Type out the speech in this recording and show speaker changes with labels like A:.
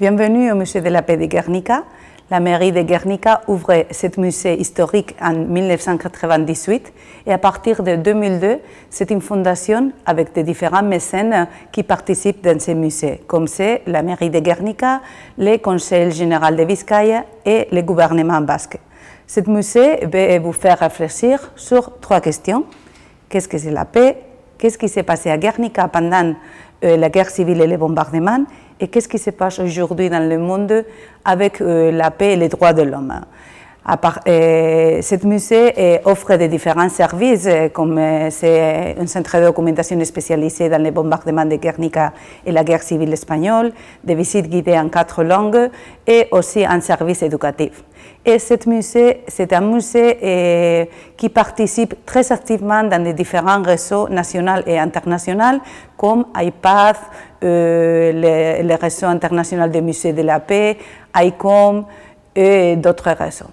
A: Bienvenue au musée de la paix de Guernica. La mairie de Guernica ouvre ce musée historique en 1998 et à partir de 2002, c'est une fondation avec des différents mécènes qui participent dans ce musée, comme c'est la mairie de Guernica, le Conseil général de Vizcaya et le gouvernement basque. Ce musée va vous faire réfléchir sur trois questions. Qu'est-ce que c'est la paix? Qu'est-ce qui s'est passé à Guernica pendant euh, la guerre civile et les bombardements? Et qu'est-ce qui se passe aujourd'hui dans le monde avec euh, la paix et les droits de l'homme? Euh, ce musée offre des différents services, comme c'est un centre de documentation spécialisé dans les bombardements de Guernica et la guerre civile espagnole, des visites guidées en quatre langues et aussi un service éducatif. Et ce musée, c'est un musée qui participe très activement dans les différents réseaux nationaux et internationaux comme IPAD, euh, le, réseau international des musées de la paix, ICOM et d'autres réseaux.